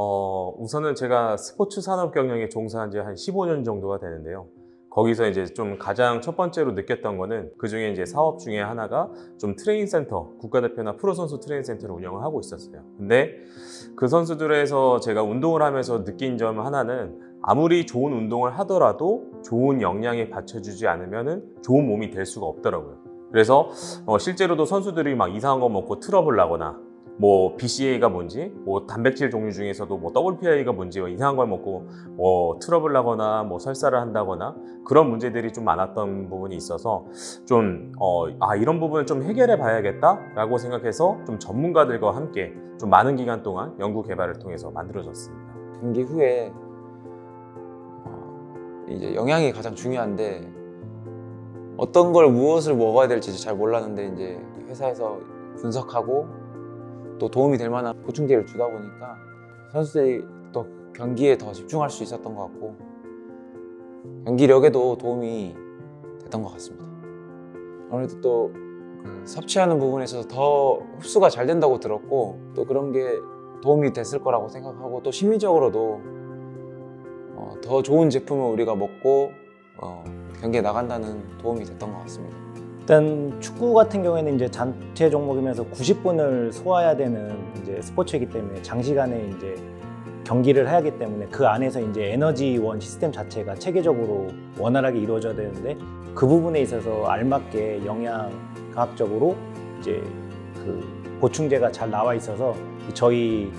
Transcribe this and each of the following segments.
어, 우선은 제가 스포츠 산업 경영에 종사한 지 한 15년 정도가 되는데요. 거기서 이제 좀 가장 첫 번째로 느꼈던 거는 그 중에 이제 사업 중에 하나가 좀 트레이닝 센터, 국가대표나 프로 선수 트레이닝 센터를 운영을 하고 있었어요. 근데 그 선수들에서 제가 운동을 하면서 느낀 점 하나는 아무리 좋은 운동을 하더라도 좋은 영양에 받쳐주지 않으면 좋은 몸이 될 수가 없더라고요. 그래서 어, 실제로도 선수들이 막 이상한 거 먹고 트러블 나거나 뭐 BCA가 뭔지, 뭐 단백질 종류 중에서도 뭐 WPI가 뭔지 뭐 이상한 걸 먹고 뭐 트러블 나거나 뭐 설사를 한다거나 그런 문제들이 좀 많았던 부분이 있어서 좀 어, 아, 이런 부분을 좀 해결해 봐야겠다라고 생각해서 좀 전문가들과 함께 좀 많은 기간 동안 연구 개발을 통해서 만들어졌습니다. 경기 후에 어, 이제 영양이 가장 중요한데 어떤 걸 무엇을 먹어야 될지 잘 몰랐는데 이제 회사에서 분석하고 또 도움이 될 만한 보충제를 주다 보니까 선수들이 또 경기에 더 집중할 수 있었던 것 같고 경기력에도 도움이 됐던 것 같습니다. 아무래도 또 그 섭취하는 부분에 있어서 더 흡수가 잘 된다고 들었고 또 그런 게 도움이 됐을 거라고 생각하고 또 심리적으로도 어, 더 좋은 제품을 우리가 먹고 어, 경기에 나가는 데 도움이 됐던 것 같습니다. 일단 축구 같은 경우에는 이제 단체 종목이면서 90분을 소화해야 되는 이제 스포츠이기 때문에 장시간에 이제 경기를 해야 하기 때문에 그 안에서 이제 에너지원 시스템 자체가 체계적으로 원활하게 이루어져야 되는데 그 부분에 있어서 알맞게 영양 과학적으로 이제 그 보충제가 잘 나와 있어서 저희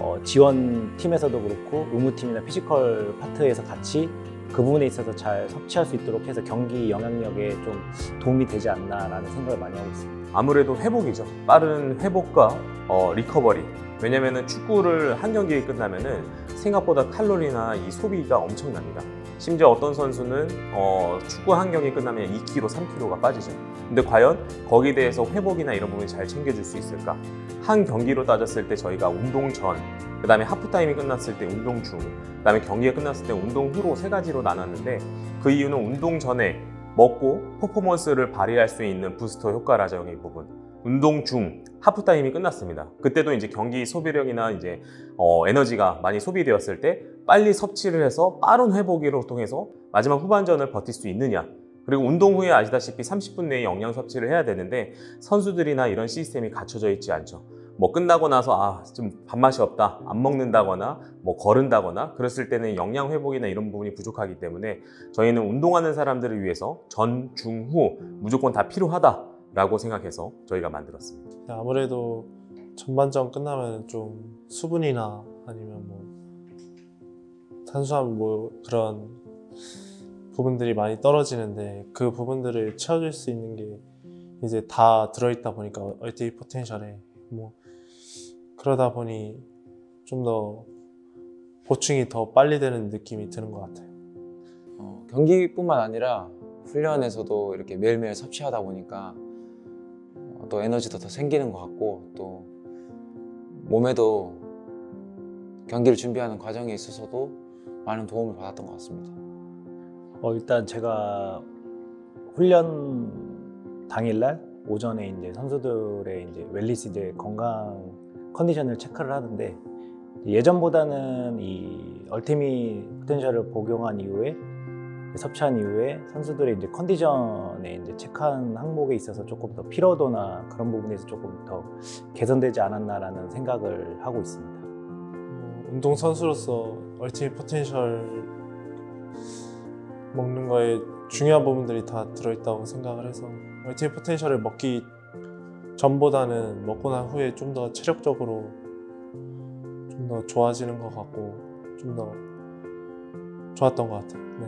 어 지원 팀에서도 그렇고 의무팀이나 피지컬 파트에서 같이 그 부분에 있어서 잘 섭취할 수 있도록 해서 경기 영향력에 좀 도움이 되지 않나라는 생각을 많이 하고 있습니다. 아무래도 회복이죠. 빠른 회복과 어, 리커버리. 왜냐면은 축구를 한 경기 끝나면은 생각보다 칼로리나 이 소비가 엄청납니다. 심지어 어떤 선수는 어, 축구 한 경기 끝나면 2kg, 3kg가 빠지죠. 근데 과연 거기에 대해서 회복이나 이런 부분이 잘 챙겨줄 수 있을까? 한 경기로 따졌을 때 저희가 운동 전, 그 다음에 하프타임이 끝났을 때 운동 중, 그 다음에 경기가 끝났을 때 운동 후로 세 가지로 나눴는데 그 이유는 운동 전에 먹고 퍼포먼스를 발휘할 수 있는 부스터 효과라죠, 이 부분. 운동 중 하프타임이 끝났습니다. 그때도 이제 경기 소비력이나 이제 어, 에너지가 많이 소비되었을 때 빨리 섭취를 해서 빠른 회복으로 통해서 마지막 후반전을 버틸 수 있느냐. 그리고 운동 후에 아시다시피 30분 내에 영양 섭취를 해야 되는데 선수들이나 이런 시스템이 갖춰져 있지 않죠. 뭐 끝나고 나서 아 좀 밥맛이 없다 안 먹는다거나 뭐 거른다거나 그랬을 때는 영양 회복이나 이런 부분이 부족하기 때문에 저희는 운동하는 사람들을 위해서 전, 중, 후 무조건 다 필요하다라고 생각해서 저희가 만들었습니다. 네, 아무래도 전반전 끝나면 좀 수분이나 아니면 뭐 탄수화물 뭐 그런 부분들이 많이 떨어지는데 그 부분들을 채워줄 수 있는 게 이제 다 들어있다 보니까 얼티비 포텐셜에 뭐 그러다 보니 좀 더 보충이 더 빨리 되는 느낌이 드는 것 같아요. 어, 경기뿐만 아니라 훈련에서도 이렇게 매일매일 섭취하다 보니까 어, 또 에너지도 더 생기는 것 같고 또 몸에도 경기를 준비하는 과정에 있어서도 많은 도움을 받았던 것 같습니다. 어, 일단 제가 훈련 당일날 오전에 이제 선수들의 이제 wellness 이제 건강 컨디션을 체크를 하는데 예전보다는 이 얼티밋 포텐셜을 복용한 이후에 섭취한 이후에 선수들의 이제 컨디션에 이제 체크한 항목에 있어서 조금 더 피로도나 그런 부분에서 조금 더 개선되지 않았나라는 생각을 하고 있습니다. 어, 운동 선수로서 얼티밋 포텐셜 먹는 거에 중요한 부분들이 다 들어있다고 생각을 해서 얼티밋 포텐셜을 먹기 전보다는 먹고 난 후에 좀 더 체력적으로 좀 더 좋아지는 것 같고 좀 더 좋았던 것 같아요. 네.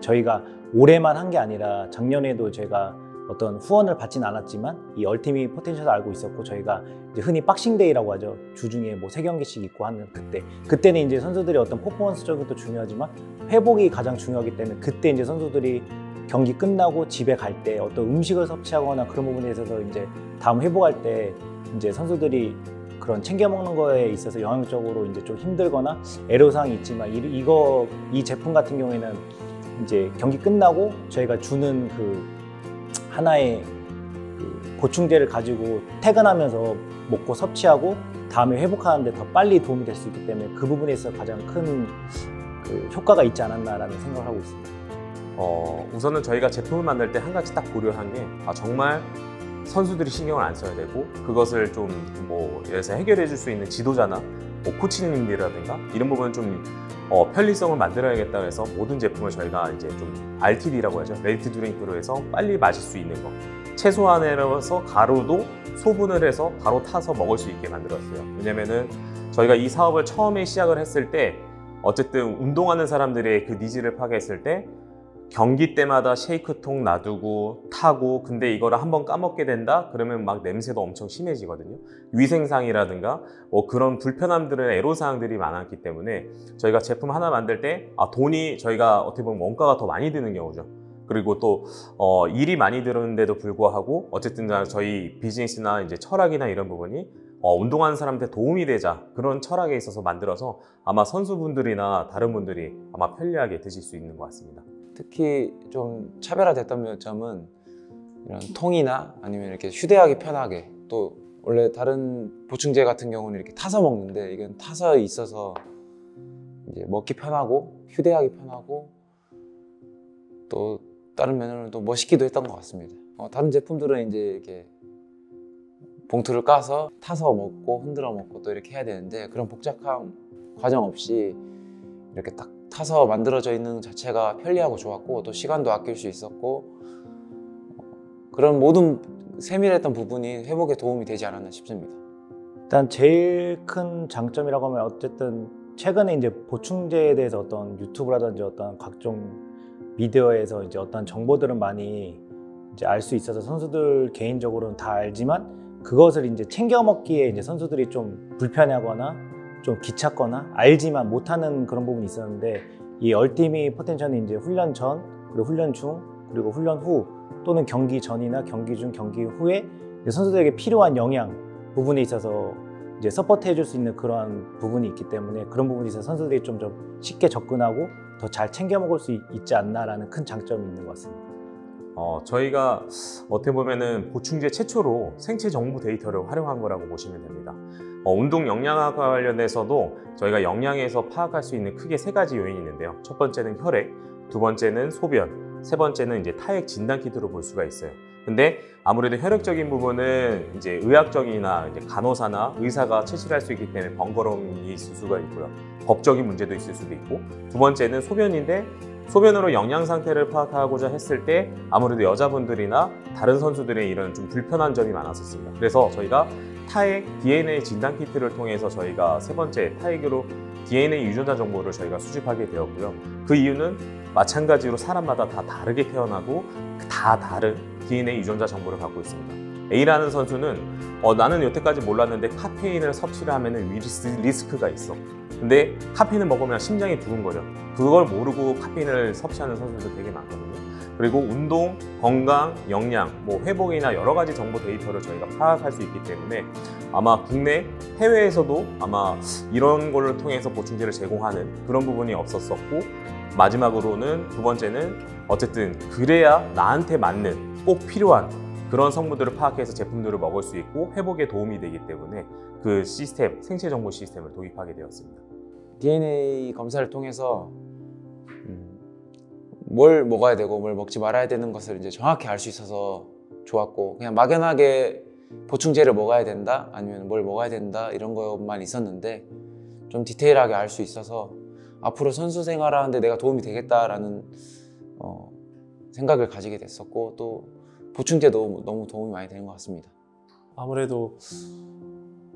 저희가 올해만 한 게 아니라 작년에도 제가 어떤 후원을 받진 않았지만 이 얼티밋 포텐셜을 알고 있었고 저희가 흔히 박싱데이라고 하죠 주중에 뭐 세 경기씩 있고 하는 그때 그때는 이제 선수들이 어떤 퍼포먼스적인 것도 중요하지만 회복이 가장 중요하기 때문에 그때 이제 선수들이 경기 끝나고 집에 갈 때 어떤 음식을 섭취하거나 그런 부분에 있어서 이제 다음 회복할 때 이제 선수들이 그런 챙겨 먹는 거에 있어서 영향적으로 이제 좀 힘들거나 애로사항이 있지만 이, 이거 이 제품 같은 경우에는 이제 경기 끝나고 저희가 주는 그 하나의 그 보충제를 가지고 퇴근하면서 먹고 섭취하고 다음에 회복하는데 더 빨리 도움이 될 수 있기 때문에 그 부분에 있어 가장 큰 그 효과가 있지 않았나라는 생각을 하고 있습니다. 어, 우선은 저희가 제품을 만들 때 한 가지 딱 고려한 게 아, 정말 선수들이 신경을 안 써야 되고 그것을 좀뭐 들어서 해결해 줄 수 있는 지도자나 뭐 코치님들이라든가 이런 부분은 좀 어, 편리성을 만들어야겠다 해서 모든 제품을 저희가 이제 좀 RTD라고 하죠. Ready to Drink로 해서 빨리 마실 수 있는 거. 최소한에서 가루도 소분을 해서 바로 타서 먹을 수 있게 만들었어요. 왜냐면은 저희가 이 사업을 처음에 시작을 했을 때 어쨌든 운동하는 사람들의 그 니즈를 파악했을 때 경기 때마다 쉐이크통 놔두고 타고 근데 이거를 한번 까먹게 된다? 그러면 막 냄새도 엄청 심해지거든요. 위생상이라든가 뭐 그런 불편함들은 애로사항들이 많았기 때문에 저희가 제품 하나 만들 때 아, 돈이 저희가 어떻게 보면 원가가 더 많이 드는 경우죠. 그리고 또 어, 일이 많이 들었는데도 불구하고 어쨌든 저희 비즈니스나 이제 철학이나 이런 부분이 어, 운동하는 사람한테 도움이 되자 그런 철학에 있어서 만들어서 아마 선수분들이나 다른 분들이 아마 편리하게 드실 수 있는 것 같습니다. 특히 좀 차별화됐던 점은 이런 통이나 아니면 이렇게 휴대하기 편하게 또 원래 다른 보충제 같은 경우는 이렇게 타서 먹는데 이건 타서 있어서 이제 먹기 편하고 휴대하기 편하고 또 다른 면으로는 또 멋있기도 했던 것 같습니다. 어, 다른 제품들은 이제 이렇게 봉투를 까서 타서 먹고 흔들어 먹고 또 이렇게 해야 되는데 그런 복잡한 과정 없이 이렇게 딱 타서 만들어져 있는 자체가 편리하고 좋았고 또 시간도 아낄 수 있었고 어, 그런 모든 세밀했던 부분이 회복에 도움이 되지 않았나 싶습니다. 일단 제일 큰 장점이라고 하면 어쨌든 최근에 이제 보충제에 대해서 어떤 유튜브라든지 어떤 각종 미디어에서 이제 어떤 정보들은 많이 이제 알 수 있어서 선수들 개인적으로는 다 알지만 그것을 이제 챙겨 먹기에 이제 선수들이 좀 불편해하거나 좀 귀찮거나 알지만 못하는 그런 부분이 있었는데 이 얼티미 포텐션이 이제 훈련 전 그리고 훈련 중 그리고 훈련 후 또는 경기 전이나 경기 중 경기 후에 선수들에게 필요한 영양 부분에 있어서 이제 서포트 해줄 수 있는 그러한 부분이 있기 때문에 그런 부분에 있어서 선수들이 좀, 좀 쉽게 접근하고 더 잘 챙겨 먹을 수 있지 않나라는 큰 장점이 있는 것 같습니다. 어, 저희가 어떻게 보면은 보충제 최초로 생체 정보 데이터를 활용한 거라고 보시면 됩니다. 어, 운동 영양학과 관련해서도 저희가 영양에서 파악할 수 있는 크게 세 가지 요인이 있는데요. 첫 번째는 혈액, 두 번째는 소변, 세 번째는 이제 타액 진단 키트로 볼 수가 있어요. 근데 아무래도 혈액적인 부분은 이제 의학적이나 이제 간호사나 의사가 채취할 수 있기 때문에 번거로움이 있을 수가 있고요. 법적인 문제도 있을 수도 있고 두 번째는 소변인데 소변으로 영양 상태를 파악하고자 했을 때 아무래도 여자분들이나 다른 선수들의 이런 좀 불편한 점이 많았었습니다. 그래서 저희가 타액 DNA 진단 키트를 통해서 저희가 세 번째 타액으로 DNA 유전자 정보를 저희가 수집하게 되었고요. 그 이유는 마찬가지로 사람마다 다 다르게 태어나고 다 다른 DNA 유전자 정보를 갖고 있습니다. A라는 선수는 어, 나는 여태까지 몰랐는데 카페인을 섭취를 하면 리스, 리스크가 있어. 근데 카페인을 먹으면 심장이 두근거려. 그걸 모르고 카페인을 섭취하는 선수들 되게 많거든요. 그리고 운동, 건강, 영양, 뭐 회복이나 여러 가지 정보 데이터를 저희가 파악할 수 있기 때문에 아마 국내, 해외에서도 아마 이런 걸 통해서 보충제를 제공하는 그런 부분이 없었었고 마지막으로는 두 번째는 어쨌든 그래야 나한테 맞는 꼭 필요한 그런 성분들을 파악해서 제품들을 먹을 수 있고 회복에 도움이 되기 때문에 그 시스템, 생체 정보 시스템을 도입하게 되었습니다. DNA 검사를 통해서 음, 뭘 먹어야 되고 뭘 먹지 말아야 되는 것을 이제 정확히 알 수 있어서 좋았고 그냥 막연하게 보충제를 먹어야 된다 아니면 뭘 먹어야 된다 이런 것만 있었는데 좀 디테일하게 알 수 있어서 앞으로 선수 생활하는데 내가 도움이 되겠다라는 어, 생각을 가지게 됐었고 또 보충제도 너무 도움이 많이 되는 것 같습니다. 아무래도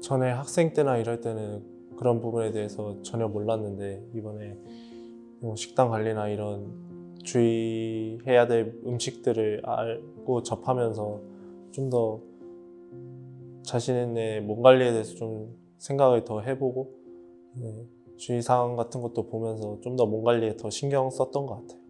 전에 학생 때나 이럴 때는 그런 부분에 대해서 전혀 몰랐는데 이번에 뭐 식단 관리나 이런 주의해야 될 음식들을 알고 접하면서 좀 더 자신의 몸 관리에 대해서 좀 생각을 더 해보고 네, 주의사항 같은 것도 보면서 좀 더 몸 관리에 더 신경 썼던 것 같아요.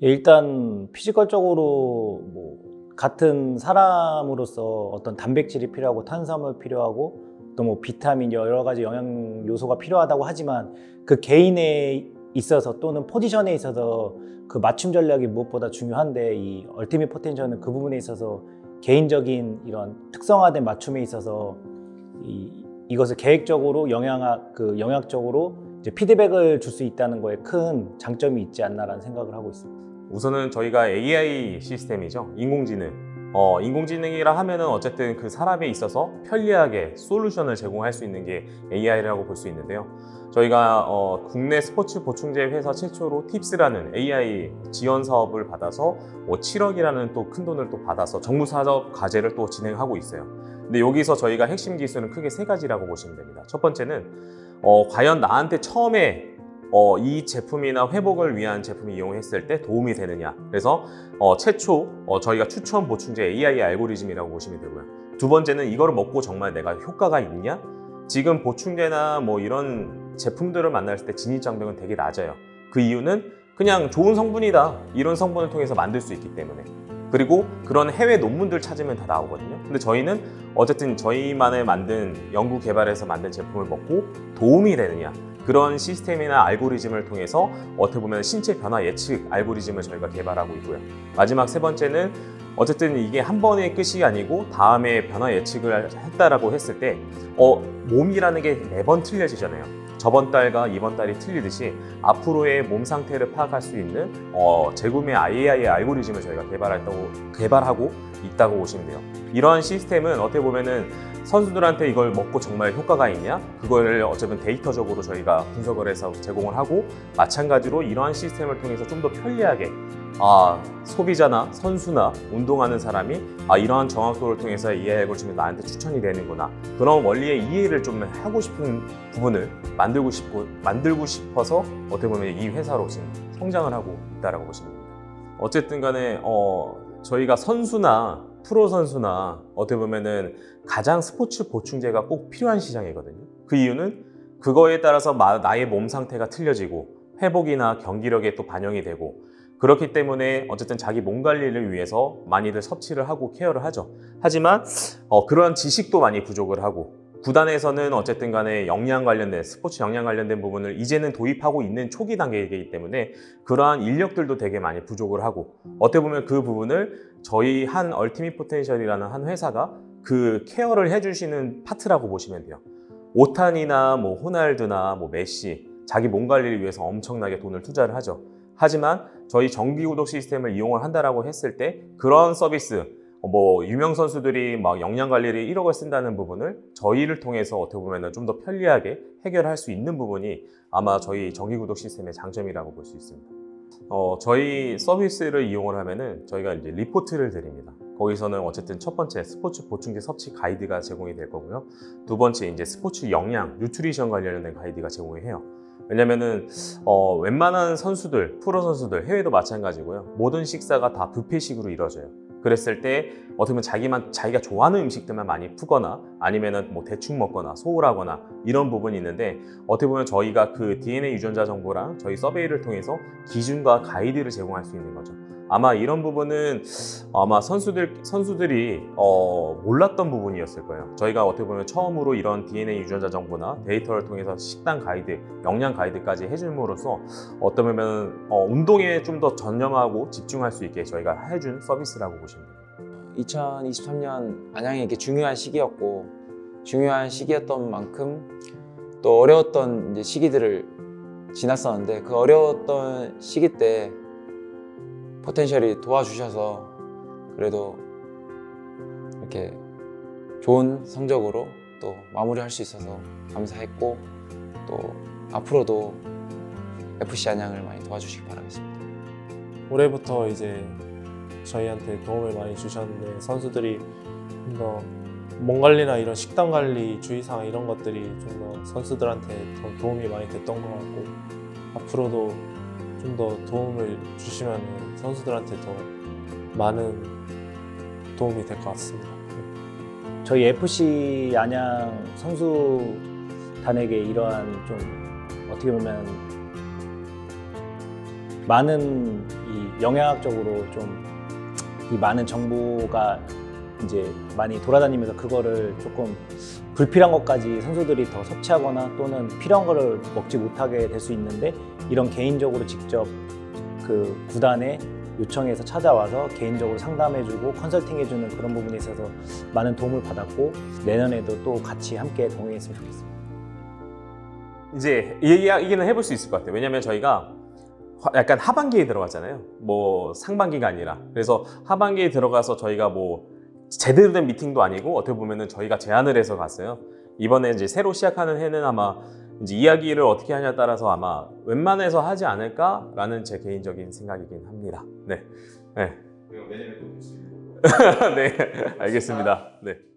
일단 피지컬적으로 뭐 같은 사람으로서 어떤 단백질이 필요하고 탄수화물 필요하고 또뭐 비타민 여러 가지 영양 요소가 필요하다고 하지만 그 개인에 있어서 또는 포지션에 있어서 그 맞춤 전략이 무엇보다 중요한데 이 얼티밋 포텐션은 그 부분에 있어서 개인적인 이런 특성화된 맞춤에 있어서 이 이것을 계획적으로 영향학 그 영향적으로 이제 피드백을 줄 수 있다는 거에 큰 장점이 있지 않나라는 생각을 하고 있습니다. 우선은 저희가 AI 시스템이죠. 인공지능. 어, 인공지능이라 하면은 어쨌든 그 사람에 있어서 편리하게 솔루션을 제공할 수 있는 게 AI라고 볼 수 있는데요. 저희가 어, 국내 스포츠 보충제 회사 최초로 팁스라는 AI 지원 사업을 받아서 뭐 7억이라는 또 큰 돈을 또 받아서 정부 사업 과제를 또 진행하고 있어요. 근데 여기서 저희가 핵심 기술은 크게 세 가지라고 보시면 됩니다. 첫 번째는 어, 과연 나한테 처음에 어, 이 제품이나 회복을 위한 제품을 이용했을 때 도움이 되느냐. 그래서 어, 최초 어, 저희가 추천 보충제 AI 알고리즘이라고 보시면 되고요. 두 번째는 이거를 먹고 정말 내가 효과가 있냐? 지금 보충제나 뭐 이런 제품들을 만났을 때 진입장벽은 되게 낮아요. 그 이유는 그냥 좋은 성분이다. 이런 성분을 통해서 만들 수 있기 때문에. 그리고 그런 해외 논문들 찾으면 다 나오거든요. 근데 저희는 어쨌든 저희만의 만든 연구 개발해서 만든 제품을 먹고 도움이 되느냐. 그런 시스템이나 알고리즘을 통해서 어떻게 보면 신체 변화 예측 알고리즘을 저희가 개발하고 있고요. 마지막 세 번째는 어쨌든 이게 한 번의 끝이 아니고 다음에 변화 예측을 했다라고 했을 때 어, 몸이라는 게 매번 틀려지잖아요. 저번 달과 이번 달이 틀리듯이 앞으로의 몸 상태를 파악할 수 있는 어, 재구매 AI 알고리즘을 저희가 개발했다고 개발하고 있다고 보시면 돼요. 이러한 시스템은 어떻게 보면은 선수들한테 이걸 먹고 정말 효과가 있냐? 그거를 어쩌면 데이터적으로 저희가 분석을 해서 제공을 하고 마찬가지로 이러한 시스템을 통해서 좀 더 편리하게 아, 소비자나 선수나 운동하는 사람이 아, 이러한 정확도를 통해서 이 알고리즘이 나한테 추천이 되는구나. 그런 원리의 이해를 좀 하고 싶은 부분을 만들고 싶고 만들고 싶어서 어떻게 보면 이 회사로 지금 성장을 하고 있다라고 보시면 됩니다. 어쨌든 간에 어, 저희가 선수나 프로 선수나 어떻게 보면은 가장 스포츠 보충제가 꼭 필요한 시장이거든요. 그 이유는 그거에 따라서 마- 나의 몸 상태가 틀려지고 회복이나 경기력에 또 반영이 되고 그렇기 때문에 어쨌든 자기 몸 관리를 위해서 많이들 섭취를 하고 케어를 하죠. 하지만 어, 그러한 지식도 많이 부족을 하고 구단에서는 어쨌든 간에 영양 관련된 스포츠 영양 관련된 부분을 이제는 도입하고 있는 초기 단계이기 때문에 그러한 인력들도 되게 많이 부족을 하고 어떻게 보면 그 부분을 저희 한 Ultimate Potential이라는 한 회사가 그 케어를 해주시는 파트라고 보시면 돼요. 오탄이나 뭐 호날두나 뭐 메시 자기 몸 관리를 위해서 엄청나게 돈을 투자를 하죠. 하지만 저희 정기 구독 시스템을 이용을 한다라고 했을 때 그런 서비스 어, 뭐 유명 선수들이 막 영양 관리를 1억을 쓴다는 부분을 저희를 통해서 어떻게 보면 좀 더 편리하게 해결할 수 있는 부분이 아마 저희 정기 구독 시스템의 장점이라고 볼 수 있습니다. 어, 저희 서비스를 이용을 하면은 저희가 이제 리포트를 드립니다. 거기서는 어쨌든 첫 번째 스포츠 보충제 섭취 가이드가 제공이 될 거고요. 두 번째 이제 스포츠 영양, nutrition 관련된 가이드가 제공이 해요. 왜냐면은 어, 웬만한 선수들, 프로 선수들, 해외도 마찬가지고요. 모든 식사가 다 뷔페식으로 이루어져요. 그랬을 때 어떻게 보면 자기만 자기가 좋아하는 음식들만 많이 푸거나 아니면은 뭐 대충 먹거나 소홀하거나 이런 부분이 있는데 어떻게 보면 저희가 그 DNA 유전자 정보랑 저희 서베이를 통해서 기준과 가이드를 제공할 수 있는 거죠. 아마 이런 부분은 아마 선수들 선수들이 어, 몰랐던 부분이었을 거예요. 저희가 어떻게 보면 처음으로 이런 DNA 유전자 정보나 데이터를 통해서 식단 가이드, 영양 가이드까지 해줌으로써 어떻게 보면 어, 운동에 좀 더 전념하고 집중할 수 있게 저희가 해준 서비스라고 보시면 됩니다. 2023년 안양이 이게 중요한 시기였고 중요한 시기였던 만큼 또 어려웠던 시기들을 지났었는데 그 어려웠던 시기 때 포텐셜이 도와주셔서 그래도 이렇게 좋은 성적으로 또 마무리할 수 있어서 감사했고 또 앞으로도 FC 안양을 많이 도와주시기 바라겠습니다. 올해부터 이제 저희한테 도움을 많이 주셨는데 선수들이 좀 더 몸 관리나 이런 식단 관리 주의사항 이런 것들이 좀 더 선수들한테 더 도움이 많이 됐던 것 같고 앞으로도 좀 더 도움을 주시면 선수들한테 더 많은 도움이 될 것 같습니다. 저희 FC 안양 선수단에게 이러한 좀 어떻게 보면 많은 이 영향학적으로 좀 이 많은 정보가 이제 많이 돌아다니면서 그거를 조금 불필요한 것까지 선수들이 더 섭취하거나 또는 필요한 거를 먹지 못하게 될 수 있는데 이런 개인적으로 직접 그 구단에 요청해서 찾아와서 개인적으로 상담해주고 컨설팅해주는 그런 부분에 있어서 많은 도움을 받았고 내년에도 또 같이 함께 동행했으면 좋겠습니다. 이제 이 얘기는 해볼 수 있을 것 같아요. 왜냐면 저희가 화- 약간 하반기에 들어갔잖아요. 뭐 상반기가 아니라. 그래서 하반기에 들어가서 저희가 뭐 제대로 된 미팅도 아니고 어떻게 보면은 저희가 제안을 해서 갔어요. 이번에 이제 새로 시작하는 해는 아마 이제 이야기를 어떻게 하냐에 따라서 아마 웬만해서 하지 않을까라는 제 개인적인 생각이긴 합니다. 네. 네. 네, 알겠습니다. 네.